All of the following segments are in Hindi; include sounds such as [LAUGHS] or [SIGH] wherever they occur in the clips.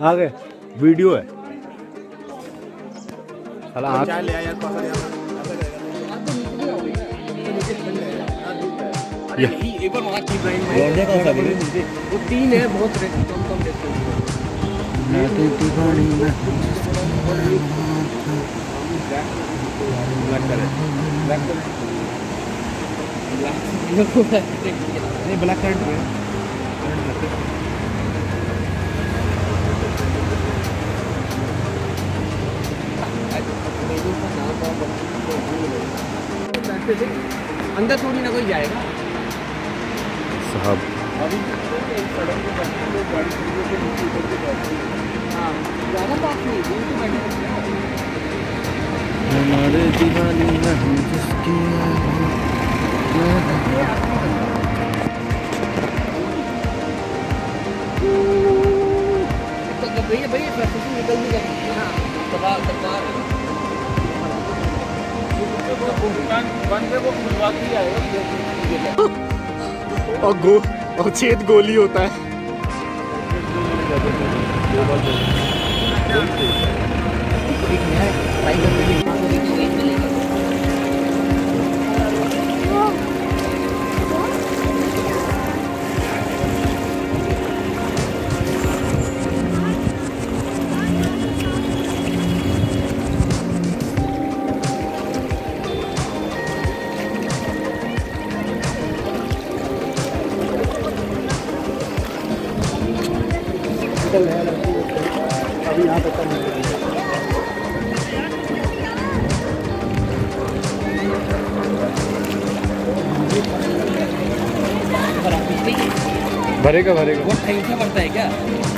आ गए। वीडियो है। साला आँख ले आया कॉफ़ी ले ये एक बार वहाँ की ब्रांड वो तीन है बहुत कम कम रेट मैं तो दीवानी मैं ब्लैक कलर ब्लैक कलर नहीं ब्लैक कलर है। अंदर थोड़ी ना कोई जाएगा। साहब। अभी सड़क पे भैया भैया प्रोसेसिंग निकल भी जाएगी। हाँ। ही। और गो और छेद गोली होता है। अभी यहाँ तक भरेगा भरेगा। बहुत सही से बनता है क्या?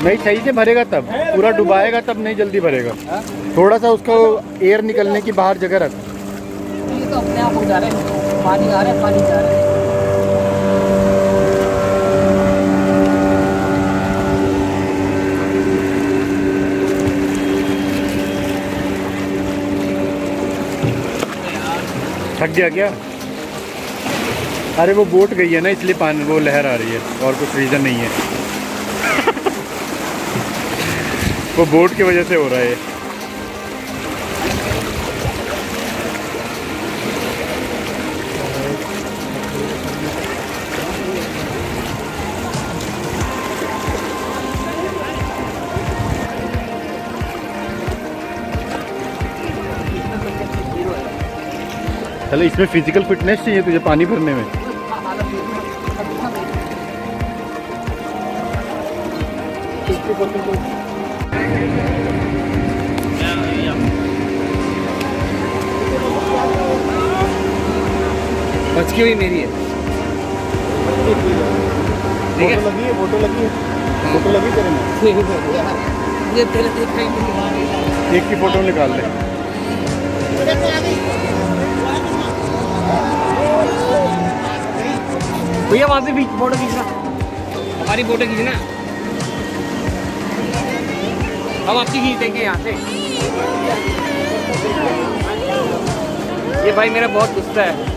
नहीं सही से भरेगा तब। पूरा डुबाएगा तब नहीं जल्दी भरेगा। थोड़ा सा उसको एयर निकलने की बाहर जगह रख। ये तो अपने आप हो जा रहे हैं। पानी आ रहा है पानी जा रहा है। थक गया क्या? अरे वो बोट गई है ना, इसलिए पानी, वो लहर आ रही है, और कुछ रीज़न नहीं है। [LAUGHS] वो बोट की वजह से हो रहा है चलो इसमें फ़िज़िकल फिटनेस चाहिए तुझे पानी भरने में बच की हुई मेरी है फ़ोटो लगी है फ़ोटो लगी है फ़ोटो लगी तेरे में ये तेरे देख हूँ एक की फ़ोटो निकाल ले भैया, वहाँ से बीच फ़ोटो खींचना। हमारी फ़ोटो खींचना। हम आपकी खींच देंगे यहाँ से। ये भाई मेरा बहुत गुस्सा है।